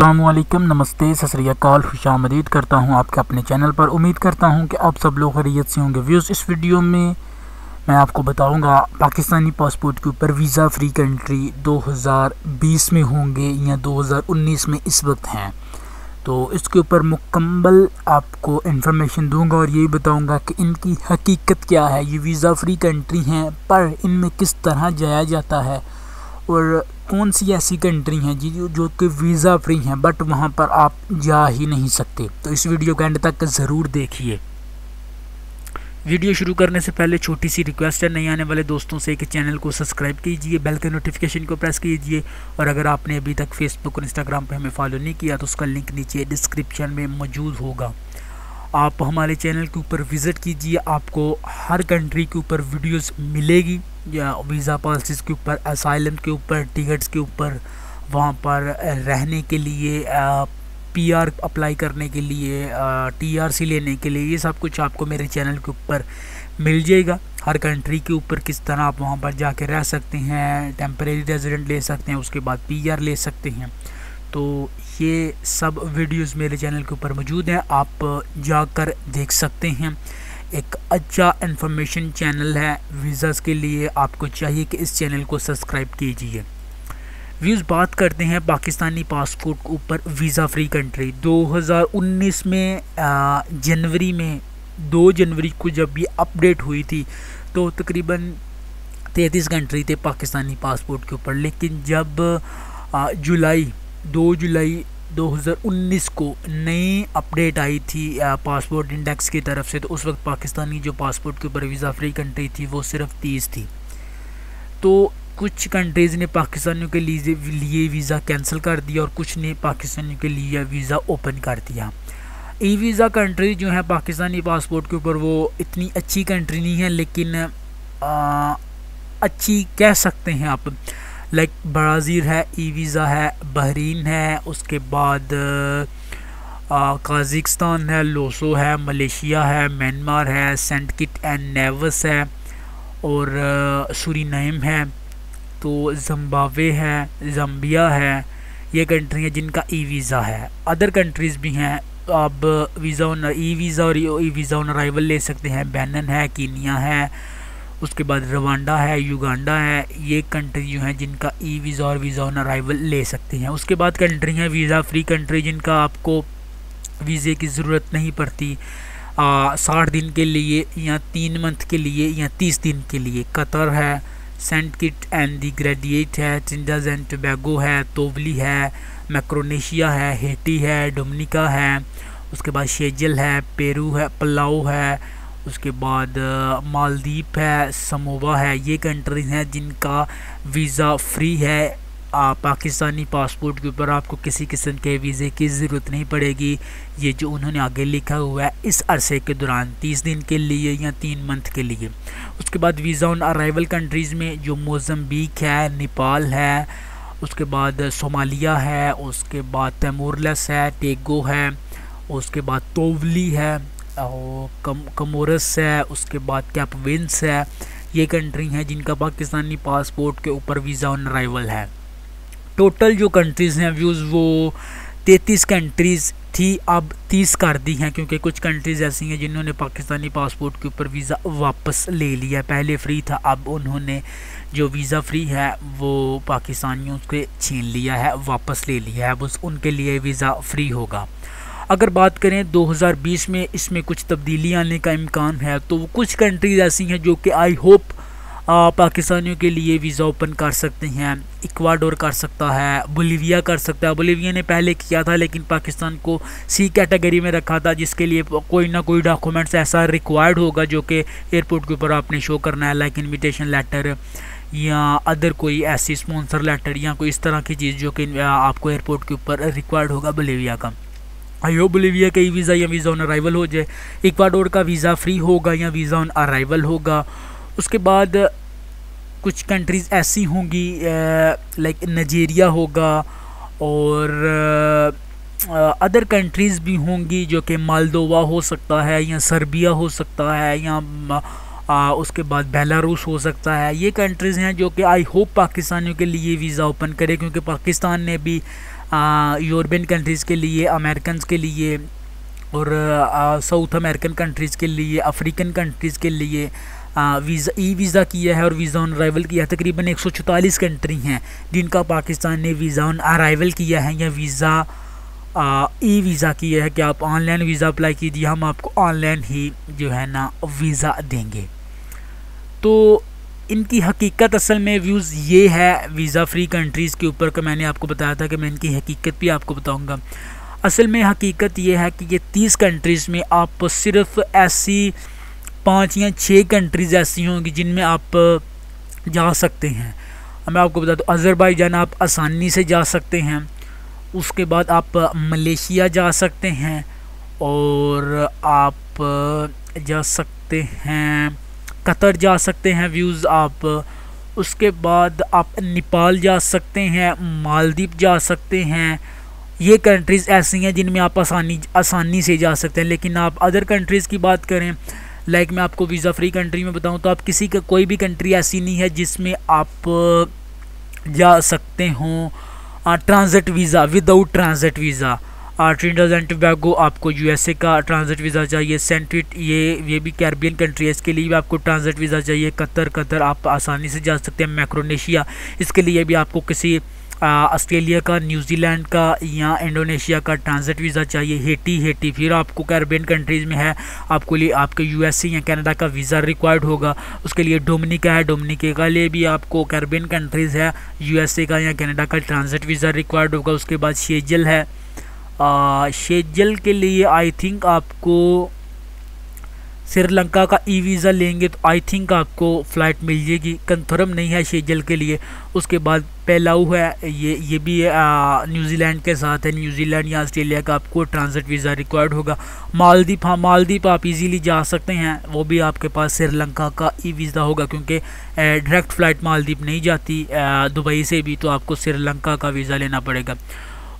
السلام علیکم، نمستے سسری کال خوش آمدید کرتا ہوں آپ کے اپنے چینل پر۔ امید کرتا ہوں کہ آپ سب لوگ خیریت سے ہوں گے۔ ویوز، اس ویڈیو میں میں آپ کو بتاؤں گا، پاکستانی پاسپورٹ کے اوپر ویزا فری کنٹری دو ہزار بیس میں ہوں گے یا دو ہزار انیس میں اس وقت ہیں۔ تو اس کے اوپر مکمل آپ کو انفارمیشن دوں گا اور یہی بتاؤں گا کہ ان کی حقیقت کیا ہے۔ یہ ویزا فری کنٹری ہیں، پر ان میں کس طرح جایا جاتا ہے اور کون سی ایسی کنٹری ہیں جی جو کہ ویزا فری ہیں بٹ وہاں پر آپ جا ہی نہیں سکتے؟ تو اس ویڈیو کے اینڈ تک ضرور دیکھیے۔ ویڈیو شروع کرنے سے پہلے چھوٹی سی ریکویسٹ ہے نہیں آنے والے دوستوں سے کہ چینل کو سبسکرائب کیجیے بیل کے نوٹیفیکیشن کو پریس کیجیے۔ اور اگر آپ نے ابھی تک فیس بک اور انسٹاگرام پہ ہمیں فالو نہیں کیا، تو اس کا لنک نیچے ڈسکرپشن میں موجود ہوگا۔ آپ ہمارے چینل کے اوپر وزٹ کیجیے، آپ کو ہر کنٹری کے اوپر ویڈیوز ملے گی۔ یا ویزا پالسیز کے اوپر اسائلم کے اوپر ٹکٹس کے اوپر، وہاں پر رہنے کے لیے پی آر اپلائی کرنے کے لیے ٹی آر سی لینے کے لیے، یہ سب کچھ آپ کو میرے چینل کے اوپر مل جائے گا۔ ہر کنٹری کے اوپر کس طرح آپ وہاں پر جا کے رہ سکتے ہیں ٹیمپریری ریزیڈنٹ لے سکتے ہیں، اس کے بعد پی آر لے سکتے ہیں۔ تو یہ سب ویڈیوز میرے چینل کے اوپر موجود ہیں، آپ جا کر دیکھ سکتے ہیں۔ ایک اچھا انفارمیشن چینل ہے ویزاز کے لیے آپ کو چاہیے کہ اس چینل کو سبسکرائب کیجیے ویوز بات کرتے ہیں پاکستانی پاسپورٹ کے اوپر ویزا فری کنٹری۔ دو ہزار انیس میں جنوری میں، دو جنوری کو جب یہ اپڈیٹ ہوئی تھی تو تقریباً تینتیس کنٹری تھے پاکستانی پاسپورٹ کے اوپر۔ لیکن جب جولائی، دو جولائی دو ہزار انیس کو نئی اپڈیٹ آئی تھی پاسپورٹ انڈیکس کی طرف سے۔ تو اس وقت پاکستانی جو پاسپورٹ کے اوپر ویزا فری کنٹری تھی، وہ صرف تیس تھی۔ تو کچھ کنٹریز نے پاکستانیوں کے لیے ویزا کینسل کر دیا اور کچھ نے پاکستانیوں کے لیے ویزا اوپن کر دیا۔ ای ویزا کنٹری جو ہے پاکستانی پاسپورٹ کے اوپر وہ اتنی اچھی کنٹری نہیں ہے لیکن اچھی کہہ سکتے ہیں آپ۔ لائک برازیل ہے ای ویزا ہے، بحرین ہے، اس کے بعد کازکستان ہے، لوسو ہے، ملیشیا ہے، مینمار ہے، سینٹ کٹ اینڈ نیوس ہے اور سوری نیم ہے۔ تو زمباوے ہے، زمبیا ہے، یہ کنٹری ہیں جن کا ای ویزا ہے۔ ادر کنٹریز بھی ہیں۔ اب ویزا ای ویزا اور ای ویزا آن ارائیول لے سکتے ہیں۔ بینن ہے، کینیا ہے۔ اس کے بعد روانڈا ہے، یوگانڈا ہے، یہ کنٹری جو ہیں جن کا ای ویزا اور ویزا آن ارائیول لے سکتے ہیں۔ اس کے بعد کنٹری ہیں ویزا فری کنٹری جن کا آپ کو ویزے کی ضرورت نہیں پڑتی ساٹھ دن کے لیے یا تین منتھ کے لیے یا تیس دن کے لیے۔ قطر ہے، سینٹ کٹ اینڈ دی گریڈیٹ ہے چنڈاز اینڈ ٹوبیگو ہے توولی ہے، میکرونیشیا ہے، ہیٹی ہے، ڈومنیکا ہے۔ اس کے بعد شیجل ہے، پیرو ہے، پلاؤ ہے۔ اس کے بعد مالدیپ ہے، سمووا ہے، یہ کنٹریز ہیں جن کا ویزا فری ہے۔ پاکستانی پاسپورٹ کے اوپر آپ کو کسی قسم کے ویزے کی ضرورت نہیں پڑے گی۔ یہ جو انہوں نے آگے لکھا ہوا ہے اس عرصے کے دوران، تیس دن کے لیے یا تین منتھ کے لیے۔ اس کے بعد ویزا آن ارائیول کنٹریز میں جو موزمبیک ہے، نیپال ہے۔ اس کے بعد صومالیہ ہے۔ اس کے بعد تیمورلس ہے، ٹیگو ہے۔ اس کے بعد توولی ہے۔ کمورس ہے، اس کے بعد کیپ ونس ہے، یہ کنٹری ہیں جن کا پاکستانی پاسپورٹ کے اوپر ویزا آن ارائیول ہے۔ ٹوٹل جو کنٹریز ہیں، ویوز وہ تینتیس کنٹریز تھی، اب تیس کر دی ہیں، کیونکہ کچھ کنٹریز ایسی ہیں جنہوں نے پاکستانی پاسپورٹ کے اوپر ویزا واپس لے لیا پہلے فری تھا، اب انہوں نے جو ویزا فری ہے، وہ پاکستانیوں کے چھین لیا ہے، واپس لے لیا ہے بس ان کے لیے ویزا فری ہوگا۔ اگر بات کریں دو ہزار بیس میں اس میں کچھ تبدیلی آنے کا امکان ہے، تو کچھ کنٹریز ایسی ہیں جو کہ آئی ہوپ پاکستانیوں کے لیے ویزا اوپن کر سکتے ہیں اکواڈور کر سکتا ہے بولیویا کر سکتا ہے۔ بولیویا نے پہلے کیا تھا، لیکن پاکستان کو سی کیٹیگری میں رکھا تھا، جس کے لیے کوئی نہ کوئی ڈاکومنٹس ایسا ریکوائرڈ ہوگا جو کہ ایئرپورٹ کے اوپر آپ نے شو کرنا ہے لائک انویٹیشن لیٹر یا ادر کوئی ایسی اسپانسر لیٹر یا کوئی اس طرح کی چیز جو کہ آپ کو ایئرپورٹ کے اوپر ریکوائرڈ ہوگا بولیویا کا۔ آئیو بولیویا کا ای ویزا یا ویزا آن ارائیول ہو جائے۔ ایکواڈور کا ویزا فری ہوگا یا ویزا آن ارائیول ہوگا۔ اس کے بعد کچھ کنٹریز ایسی ہوں گی لائک نجیریا ہوگا اور ادر کنٹریز بھی ہوں گی جو کہ مالدووا ہو سکتا ہے یا سربیا ہو سکتا ہے یا اس کے بعد بیلاروس ہو سکتا ہے۔ یہ کنٹریز ہیں جو کہ آئی ہوپ پاکستانیوں کے لیے ویزا اوپن کرے، کیونکہ پاکستان نے بھی یورپین کنٹریز کے لیے امریکنز کے لیے، اور ساؤتھ امریکن کنٹریز کے لیے افریقن کنٹریز کے لیے ویزا ای ویزا کیا ہے اور ویزا آن ارائیول کیا ہے۔ تقریباً ایک سو چوتالیس کنٹری ہیں جن کا پاکستان نے ویزا آن ارائیول کیا ہے یا ویزا ای ویزا کیا ہے۔ کہ آپ آن لائن ویزا اپلائی کیجیے، ہم آپ کو آن لائن ہی جو ہے نا ویزا دیں گے۔ تو ان کی حقیقت اصل میں ویوز یہ ہے ویزا فری کنٹریز کے اوپر کا میں نے آپ کو بتایا تھا کہ میں ان کی حقیقت بھی آپ کو بتاؤں گا۔ اصل میں حقیقت یہ ہے کہ یہ تیس کنٹریز میں آپ صرف ایسی پانچ یا چھ کنٹریز ایسی ہوں گی جن میں آپ جا سکتے ہیں۔ میں آپ کو بتا دوں اظہر بھائی جان آپ آسانی سے جا سکتے ہیں، اس کے بعد آپ ملیشیا جا سکتے ہیں اور آپ جا سکتے ہیں۔ قطر جا سکتے ہیں ویوز آپ، اس کے بعد آپ نیپال جا سکتے ہیں، مالدیپ جا سکتے ہیں۔ یہ کنٹریز ایسی ہیں جن میں آپ آسانی آسانی سے جا سکتے ہیں۔ لیکن آپ ادر کنٹریز کی بات کریں لائک میں آپ کو ویزا فری کنٹری میں بتاؤں تو آپ کسی کا کوئی بھی کنٹری ایسی نہیں ہے جس میں آپ جا سکتے ہوں۔ Transit visa without transit visa Trinidad and Tobago آپ کو یو ایس اے کا ٹرانزٹ ویزا چاہیے سینٹریٹ یہ یہ بھی کیربین کنٹری ہے اس کے لیے بھی آپ کو ٹرانزٹ ویزا چاہیے۔ قطر قطر آپ آسانی سے جا سکتے ہیں میکرونیشیا اس کے لیے بھی آپ کو کسی آسٹریلیا کا نیوزی لینڈ کا یا انڈونیشیا کا ٹرانزٹ ویزا چاہیے۔ ہیٹی ہیٹی پھر آپ کو کیربین کنٹریز میں ہے۔ آپ کو لیے، آپ کے یو ایس سی یا کینیڈا کا ویزا ریکوائرڈ ہوگا۔ اس کے لیے ڈومنیکا ہے، ڈومنیکے کا لیے بھی آپ کو کیربین کنٹریز ہے۔ یو ایس اے کا یا کینیڈا کا ٹرانزٹ ویزا ریکوائرڈ ہوگا۔ اس کے بعد شیجل ہے۔ شیجل کے لیے آئی تھنک آپ کو سری لنکا کا ای ویزا لیں گے تو آئی تھنک آپ کو فلائٹ مل جائے گی۔ کنفرم نہیں ہے شیجل کے لیے۔ اس کے بعد پیلاؤ ہے، یہ یہ بھی نیوزی لینڈ کے ساتھ ہے۔ نیوزی لینڈ یا آسٹریلیا کا آپ کو ٹرانزٹ ویزا ریکوائرڈ ہوگا۔ مالدیپ ہاں مالدیپ آپ ایزیلی جا سکتے ہیں۔ وہ بھی آپ کے پاس سری لنکا کا ای ویزا ہوگا کیونکہ ڈائریکٹ فلائٹ مالدیپ نہیں جاتی دبئی سے بھی تو آپ کو سری لنکا کا ویزا لینا پڑے گا۔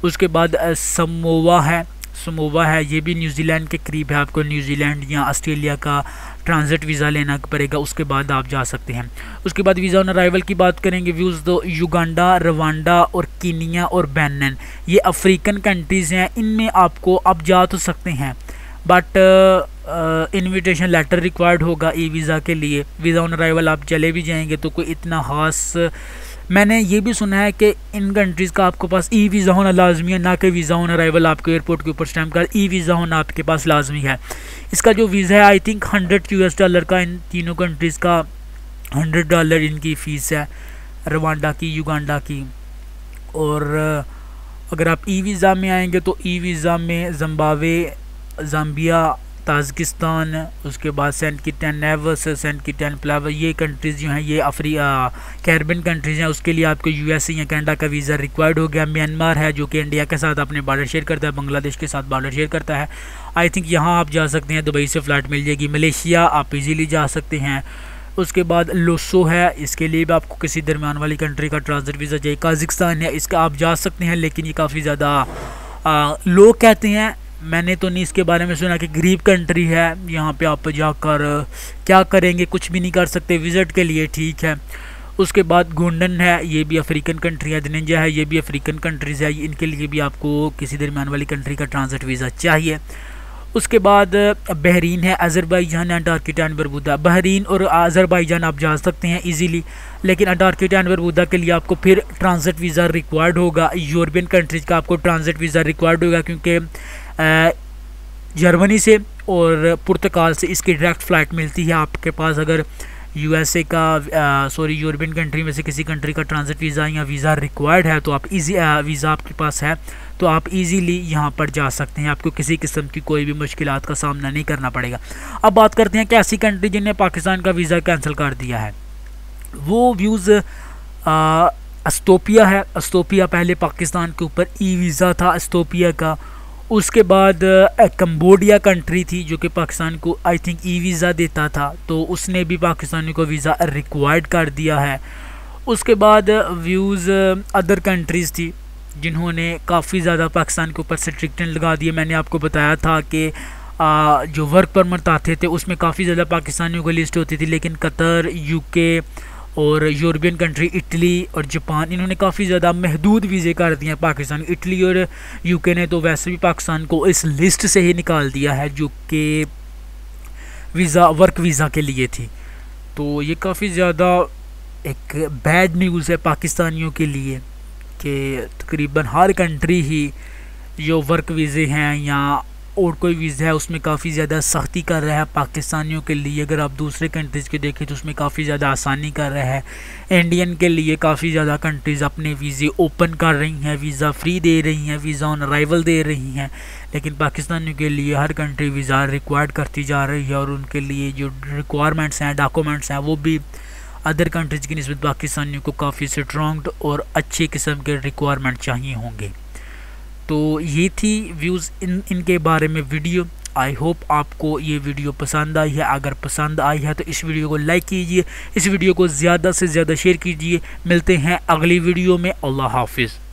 اس کے بعد سمووا ہے۔ سمووا ہے، یہ بھی نیوزی لینڈ کے قریب ہے۔ آپ کو نیوزی لینڈ یا آسٹریلیا کا ٹرانزٹ ویزا لینا پڑے گا، اس کے بعد آپ جا سکتے ہیں۔ اس کے بعد ویزا آن ارائیول کی بات کریں گے، ویوز دو، یوگانڈا، روانڈا اور کینیا اور بینن۔ یہ افریقن کنٹریز ہیں، ان میں آپ کو اب جا تو سکتے ہیں۔ بٹ انویٹیشن لیٹر ریکوائرڈ ہوگا ای ویزا کے لیے۔ ویزا آن ارائیول آپ چلے بھی جائیں گے تو کوئی اتنا خاص میں نے یہ بھی سنا ہے کہ ان کنٹریز کا آپ کے پاس e ای ویزا ہونا لازمی ہے، نہ کہ ویزا آن ارائیول آپ کے ایئرپورٹ کے اوپر اسٹیمپ کر e ای ویزا ہونا آپ کے پاس لازمی ہے۔ اس کا جو ویزا ہے I think hundred U S dollar کا ان تینوں کنٹریز کا ہنڈریڈ ڈالر ان کی فیس ہے روانڈا کی یوگانڈا کی۔ اور اگر آپ e ای ویزا میں آئیں گے تو ای ویزا میں زمباوے زامبیا تازکستان، اس کے بعد Saint Kitts and Nevis, Saint Kitts and پلاور یہ کنٹریز جو ہیں، یہ افری کیربن کنٹریز ہیں، اس کے لیے آپ کو یو ایس سی یا کینیڈا کا ویزا ریکوائرڈ ہو گیا۔ میانمار ہے، جو کہ انڈیا کے ساتھ اپنے بارڈر شیئر کرتا ہے، بنگلہ دیش کے ساتھ بارڈر شیئر کرتا ہے۔ آئی تھنک یہاں آپ جا سکتے ہیں، دبئی سے فلائٹ مل جائے گی، ملیشیا آپ ایزیلی جا سکتے ہیں۔ اس کے بعد لوسو ہے، اس کے لیے بھی آپ کو کسی درمیان والی کنٹری کا ٹرانزٹ ویزا چاہیے۔ کازکستان ہے، اس کا آپ جا سکتے ہیں، لیکن یہ کافی زیادہ لوگ کہتے ہیں میں نے تو نہیں اس کے بارے میں سنا کہ غریب کنٹری ہے، یہاں پہ آپ جا کر کیا کریں گے؟ کچھ بھی نہیں کر سکتے وزٹ کے لیے ٹھیک ہے۔ اس کے بعد گونڈن ہے، یہ بھی افریقن کنٹری ہے دنجا ہے، یہ بھی افریقن کنٹریز ہے۔ ان کے لیے بھی آپ کو کسی درمیان والی کنٹری کا ٹرانزٹ ویزا چاہیے۔ اس کے بعد بحرین ہے اظہر جان انٹارکیٹان بربودا بحرین اور اظہر جان آپ جا سکتے ہیں ایزیلی لیکن انٹارکیٹان بربودا کے لیے آپ کو پھر ٹرانزٹ ویزا ریکوائرڈ ہوگا۔ یورپین کنٹریز کا آپ کو ٹرانزٹ ویزا ریکوائرڈ ہوگا، کیونکہ جرمنی سے اور پرتگال سے اس کی ڈائریکٹ فلائٹ ملتی ہے آپ کے پاس اگر یو ایس اے کا سوری یورپین کنٹری میں سے کسی کنٹری کا ٹرانزٹ ویزا یا ویزا ریکوائرڈ ہے تو آپ ایزی ویزا آپ کے پاس ہے تو آپ ایزیلی یہاں پر جا سکتے ہیں۔ آپ کو کسی قسم کی کوئی بھی مشکلات کا سامنا نہیں کرنا پڑے گا۔ اب بات کرتے ہیں کہ ایسی کنٹری جن نے پاکستان کا ویزا کینسل کر دیا ہے۔ وہ ویوز استوپیا ہے۔ استوپیا پہلے پاکستان کے اوپر ای ویزا تھا۔ استوپیا کا اس کے بعد کمبوڈیا کنٹری تھی جو کہ پاکستان کو آئی تھنک ای ویزا دیتا تھا۔ تو اس نے بھی پاکستانی کو ویزا ریکوائرڈ کر دیا ہے۔ اس کے بعد، ویوز ادر کنٹریز تھی جنہوں نے کافی زیادہ پاکستان کے اوپر سٹرکٹن لگا دیے میں نے آپ کو بتایا تھا کہ جو ورک پرمٹ آتے تھے، اس میں کافی زیادہ پاکستانیوں کو لسٹ ہوتی تھی۔ لیکن قطر یو کے اور یورپین کنٹری اٹلی اور جاپان، انہوں نے کافی زیادہ محدود ویزے کر دیے ہیں پاکستان۔ اٹلی اور یو کے نے تو ویسے بھی پاکستان کو اس لسٹ سے ہی نکال دیا ہے جو کہ ویزا ورک ویزا کے لیے تھی۔ تو یہ کافی زیادہ ایک بیڈ نیوز ہے پاکستانیوں کے لیے کہ تقریباً ہر کنٹری ہی جو ورک ویزے ہیں یا اور کوئی ویزا ہے، اس میں کافی زیادہ سختی کر رہا ہے پاکستانیوں کے لیے۔ اگر آپ دوسرے کنٹریز کے دیکھیں تو اس میں کافی زیادہ آسانی کر رہا ہے۔ انڈین کے لیے کافی زیادہ کنٹریز اپنے ویزے اوپن کر رہی ہیں، ویزا فری دے رہی ہیں، ویزا آن ارائیول دے رہی ہیں۔ لیکن پاکستانیوں کے لیے ہر کنٹری ویزا ریکوائرڈ کرتی جا رہی ہے اور ان کے لیے جو ریکوائرمنٹس ہیں ڈاکومنٹس ہیں، وہ بھی ادر کنٹریز کی نسبت پاکستانیوں کو کافی اسٹرانگ اور اچھی قسم کے ریکوائرمنٹ چاہیے ہوں گے۔ تو یہ تھی ویوز ان ان کے بارے میں ویڈیو آئی ہوپ آپ کو یہ ویڈیو پسند آئی ہے. اگر پسند آئی ہے تو اس ویڈیو کو لائک کیجیے. اس ویڈیو کو زیادہ سے زیادہ شیئر کیجیے. ملتے ہیں اگلی ویڈیو میں. اللہ حافظ.